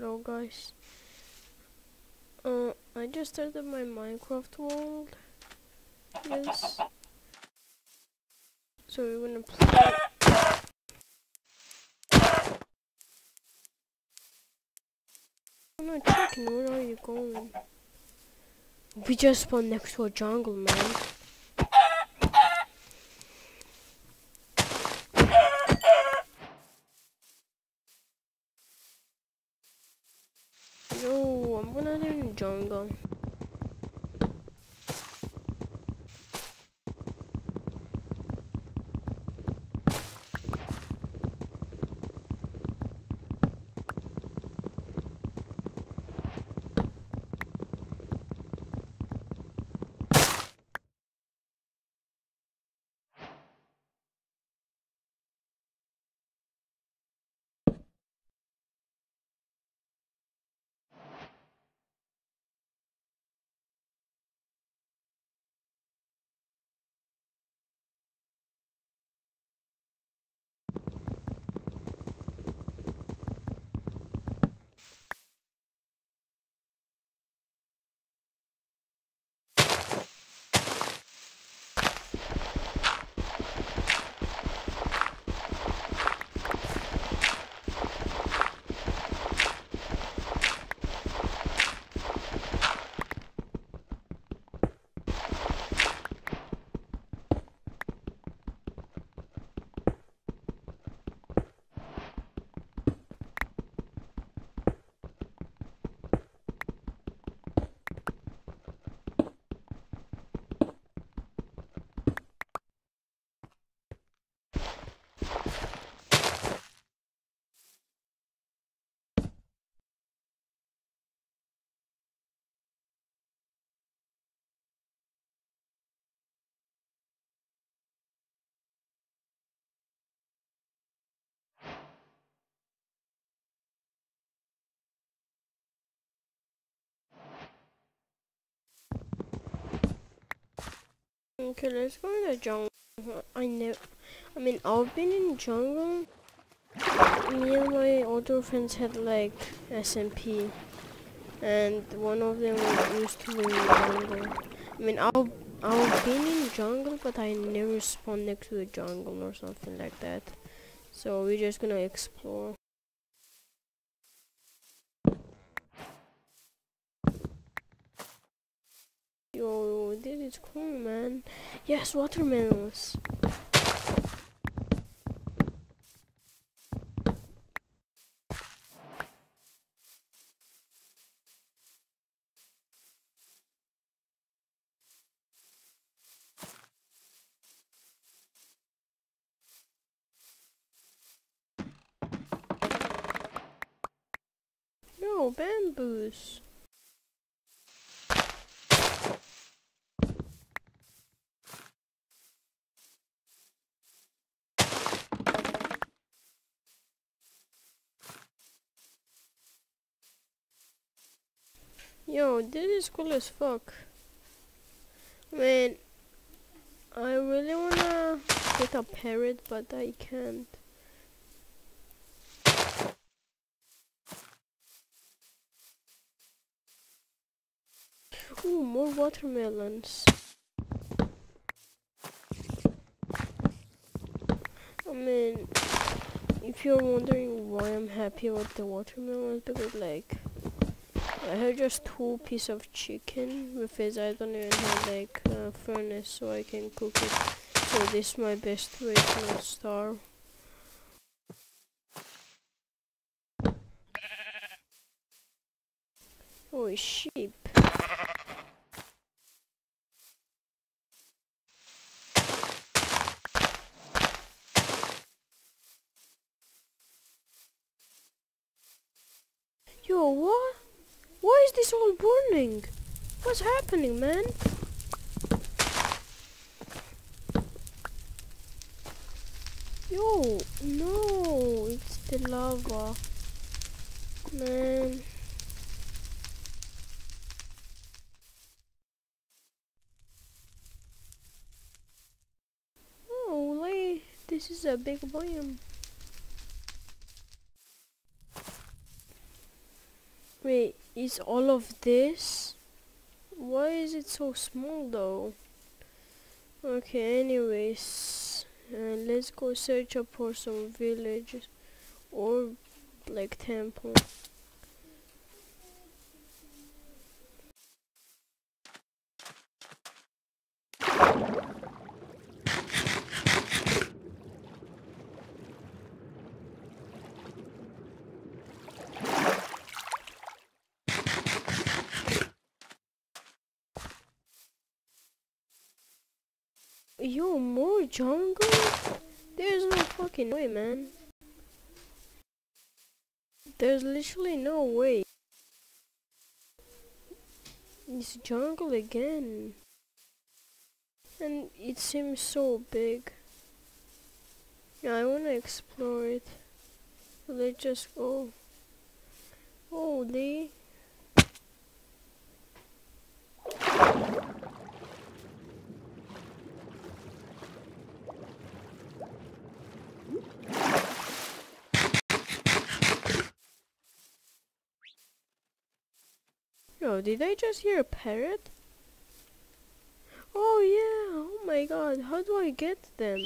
Hello guys. Uh, I just started my Minecraft world. Yes. So we're gonna play. I'm not checking. Where are you going? We just spawned next to a jungle, man. No, I'm gonna live in the Okay, let's go in the jungle. I know. I mean, I've been in jungle. Me and my older friends had like SMP, and one of them used to in jungle. I mean, I've I've been in jungle, but I never spawned next to a jungle or something like that. So we're just gonna explore. Yo, this is cool, man. Yes, watermelons. No, bamboos. Yo, this is cool as fuck. Man, I really wanna get a parrot, but I can't. Ooh, more watermelons. I mean, if you're wondering why I'm happy with the watermelons, because like, I have just two piece of chicken because I don't even have like a furnace so I can cook it. So this is my best way to not starve. Oh, sheep. Yo, what? Why is this What's happening, man? Yo, no, it's the lava. Man. Holy, this is a big biome. Wait, is all of this? Why is it so small though? Okay, anyways, uh, let's go search up for some villages or like temple. Yo, more jungle? There's no fucking way, man. There's literally no way. It's jungle again. And it seems so big. Yeah, I wanna explore it. Let's just go. Holy. Yo, did I just hear a parrot? Oh yeah, oh my god, how do I get them?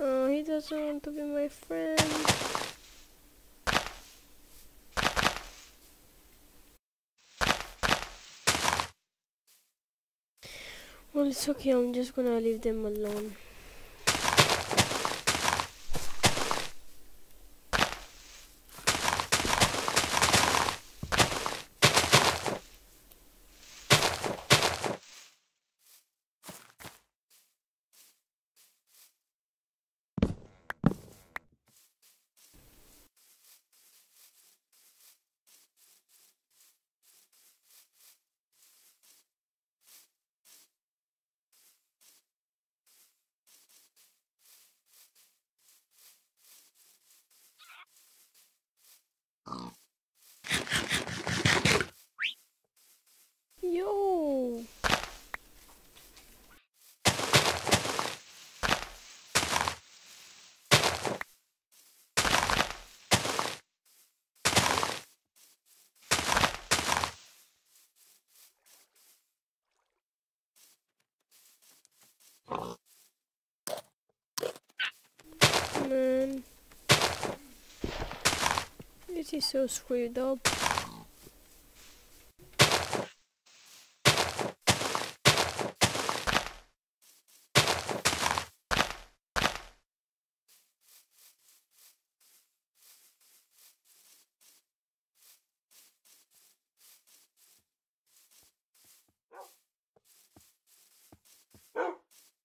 Oh, he doesn't want to be my friend. Well, it's okay, I'm just gonna leave them alone. Yo! Man. This is so screwed up.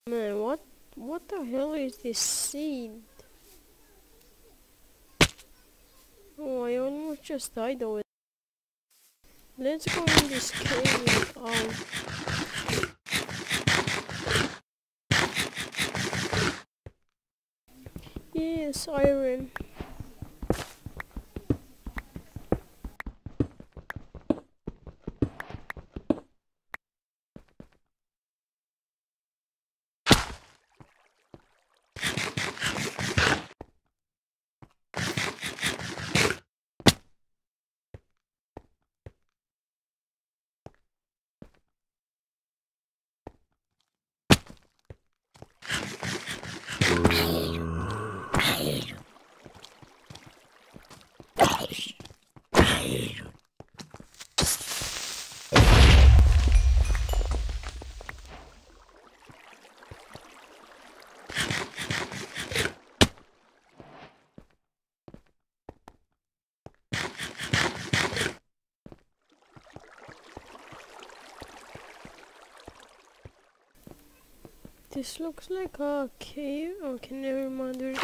Man, what what the hell is this seed? Oh, I almost just died over Let's go in this cave out. Um, yes, iron. Thank This looks like a cave. Okay, never mind. There's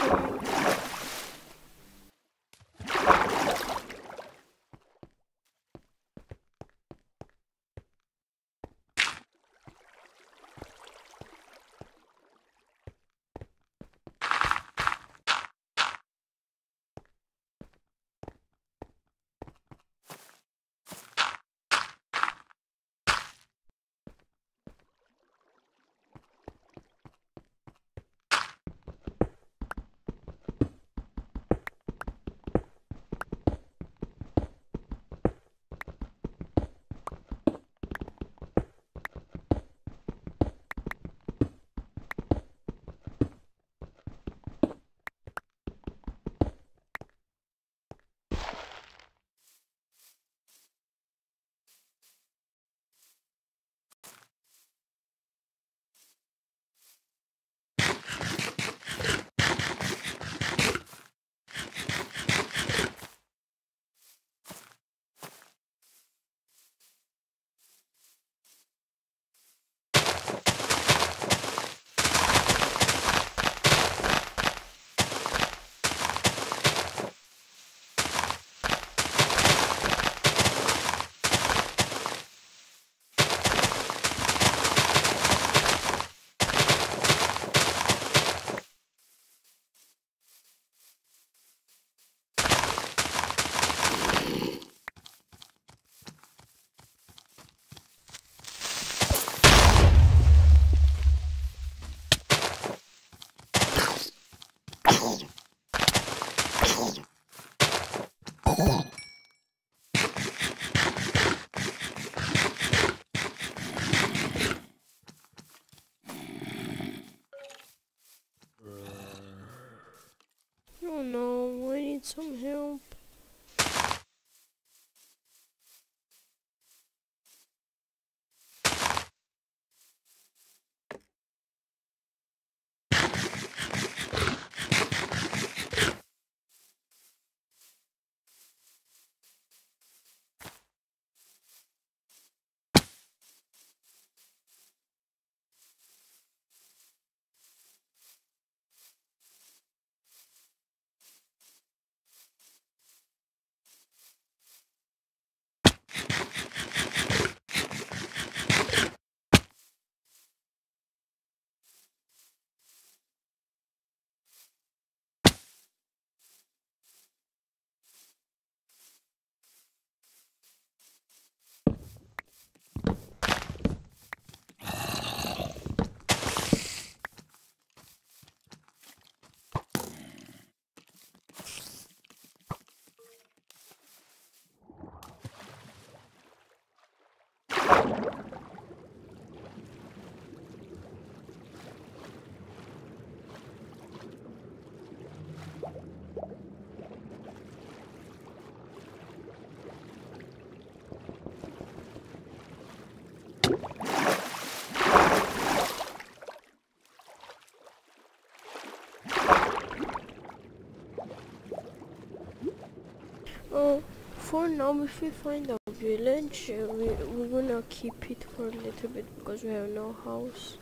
Oh, for now, if we find a village, uh, we, we're gonna keep it for a little bit because we have no house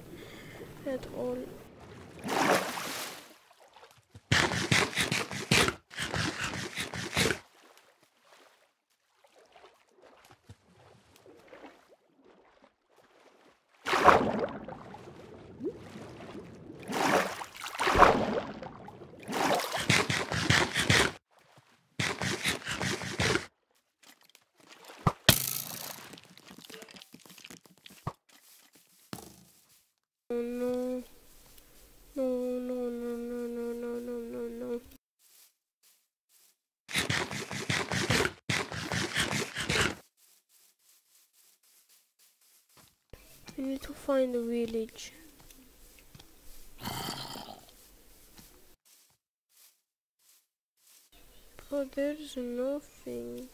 at all. We need to find a village. Oh, there's nothing.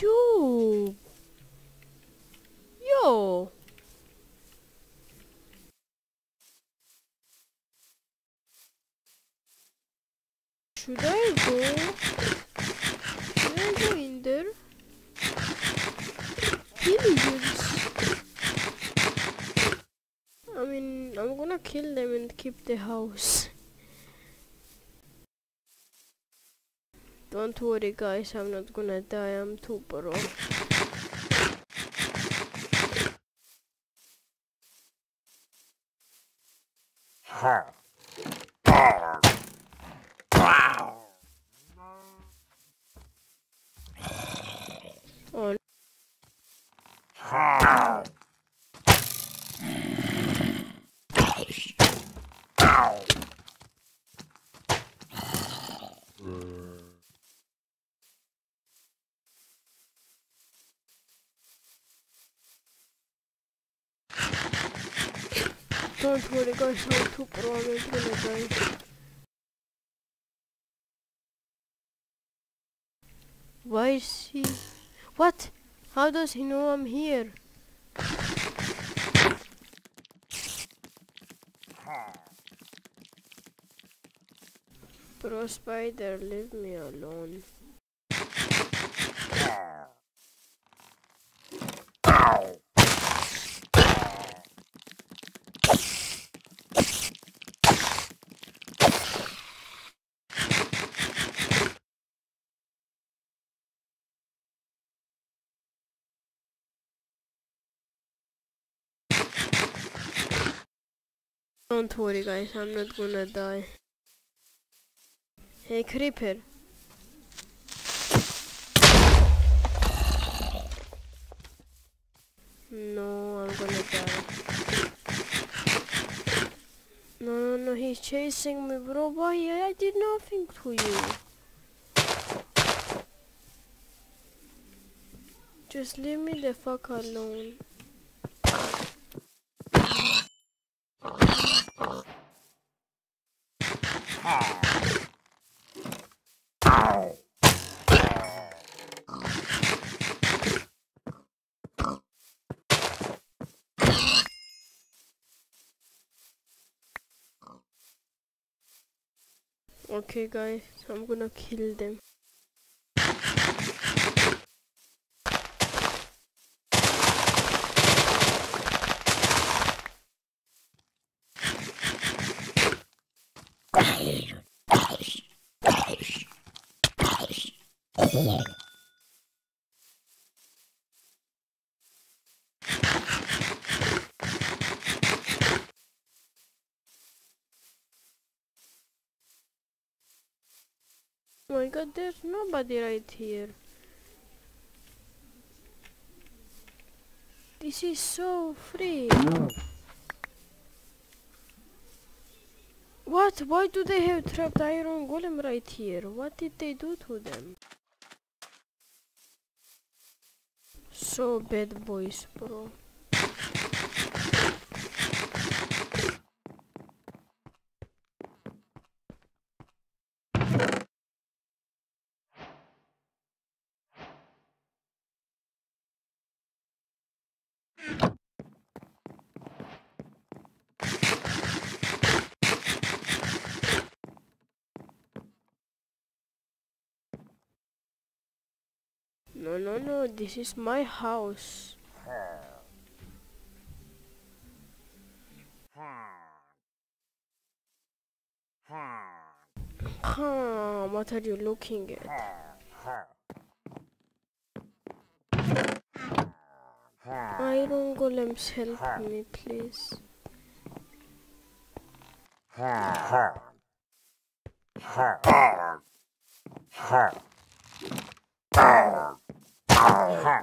Yo! Yo! Should I go? Should I go in there? Villagers. I mean, I'm gonna kill them and keep the house. Don't worry guys, I'm not gonna die, I'm too pro. Oh, pro, gonna. Why is he... What? How does he know I'm here? Bro spider, leave me alone. Don't worry guys, I'm not gonna die. Hey creeper. No, I'm gonna die. No, no, no, he's chasing me, bro. Why? I did nothing to you. Just leave me the fuck alone. Okay guys, I'm gonna kill them. Yeah. There's nobody right here. This is so free. What? Why do they have trapped iron golem right here? What did they do to them? So bad boys, bro. No, no, this is my house. What are you looking at? Iron golems, help me, please. Oh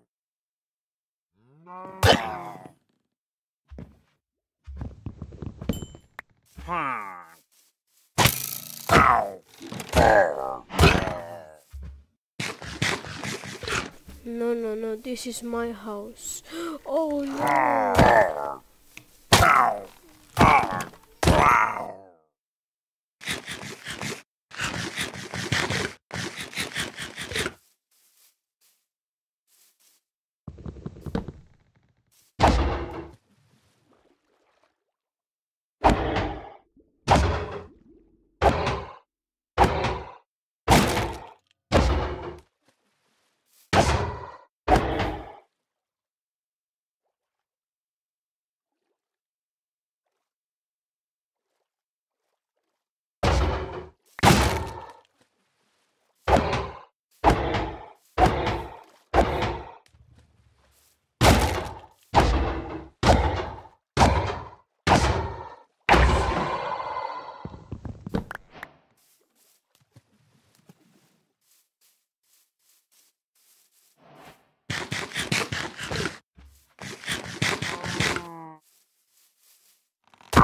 No, no, no, this is my house. Oh no.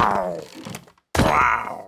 Wow. Wow.